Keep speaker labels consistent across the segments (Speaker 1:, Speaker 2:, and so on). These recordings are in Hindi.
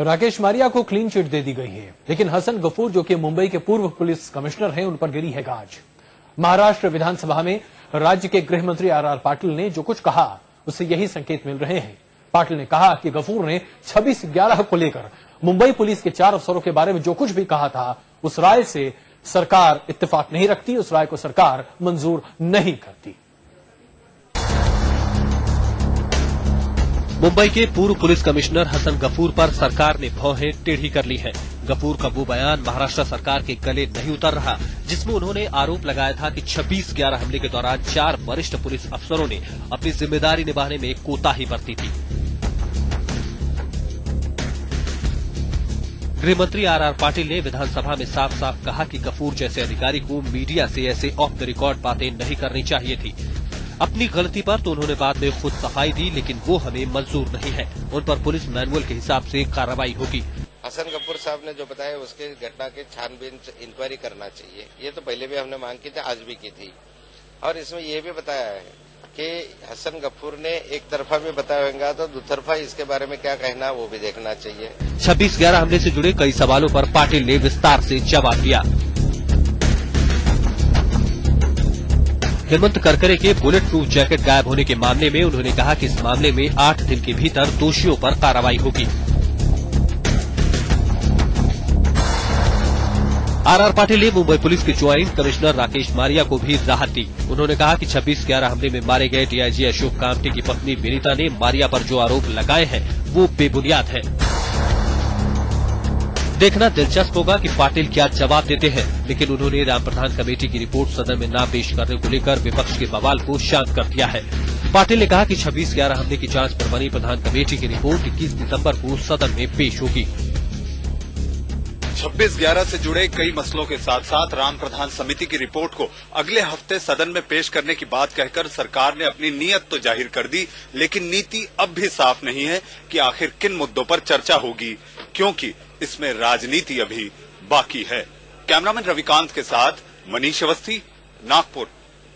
Speaker 1: राकेश मारिया को क्लीन चिट दे दी गई है। लेकिन हसन गफूर, जो कि मुंबई के पूर्व पुलिस कमिश्नर हैं, उन पर गिरी है गाज। महाराष्ट्र विधानसभा में राज्य के गृह मंत्री आर आर पाटिल ने जो कुछ कहा, उससे यही संकेत मिल रहे हैं। पाटिल ने कहा कि गफूर ने 26 ग्यारह को लेकर मुंबई पुलिस के चार अफसरों के बारे में जो कुछ भी कहा था, उस राय से सरकार इत्तेफाक नहीं रखती, उस राय को सरकार मंजूर नहीं करती।
Speaker 2: मुंबई के पूर्व पुलिस कमिश्नर हसन गफूर पर सरकार ने भौहें टेढ़ी कर ली हैं। गफूर का वो बयान महाराष्ट्र सरकार के गले नहीं उतर रहा, जिसमें उन्होंने आरोप लगाया था कि 26 ग्यारह हमले के दौरान चार वरिष्ठ पुलिस अफसरों ने अपनी ज़िम्मेदारी निभाने में कोताही बरती थी गृह मंत्री आर आर पाटिल ने विधानसभा में साफ़ साफ़ कहा कि गफूर जैसे अधिकारी को मीडिया से ऐसे ऑफ़ द रिकॉर्ड बातें नहीं करनी चाहिए थी अपनी गलती पर तो उन्होंने बाद में खुद सफ़ाई दी लेकिन वो हमें मंजूर नहीं है। उन पर पुलिस मैनुअल के हिसाब से कार्रवाई होगी।
Speaker 3: हसन कपूर साहब ने जो बताया उसके घटना की छानबीन इंक्वायरी करना चाहिए। ये तो पहले भी हमने मांग की थी आज भी की थी। और इसमें ये भी बताया है कि हसन गफूर ने एक तरफा भी बताया होगा तो दूतरफा इसके बारे में क्या कहना वो भी देखना चाहिए।
Speaker 2: छब्बीस ग्यारह हमले से जुड़े कई सवालों पर पाटिल ने विस्तार से जवाब दिया। हेमंत करकरे के बुलेट प्रूफ जैकेट गायब होने के मामले में उन्होंने कहा कि इस मामले में आठ दिन के भीतर दोषियों पर कार्रवाई होगी। आरआर पाटिल ने मुंबई पुलिस के ज्वाइंट कमिश्नर राकेश मारिया को भी राहत दी। उन्होंने कहा कि 26 ग्यारह हमले में मारे गए डीआईजी अशोक कामटे की पत्नी विनीता ने मारिया पर जो आरोप लगाए हैं, वो बेबुनियाद है। देखना दिलचस्प होगा कि पाटिल क्या जवाब देते हैं, लेकिन उन्होंने राम प्रधान कमेटी की रिपोर्ट सदन में न पेश करने को लेकर विपक्ष के बवाल को शांत कर दिया है। पाटिल ने कहा कि 26 ग्यारह हमले की जाँच पर बनी प्रधान कमेटी की रिपोर्ट 21 दिसंबर को सदन में पेश होगी।
Speaker 4: छब्बीस ग्यारह से जुड़े कई मसलों के साथ साथ राम प्रधान समिति की रिपोर्ट को अगले हफ़्ते सदन में पेश करने की बात कहकर सरकार ने अपनी नीयत तो ज़ाहिर कर दी, लेकिन नीति अब भी साफ़ नहीं है कि आखिर किन मुद्दों पर चर्चा होगी। क्योंकि इसमें राजनीति अभी बाकी है। कैमरामैन रविकांत के साथ मनीष अवस्थी, नागपुर,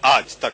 Speaker 4: आज तक।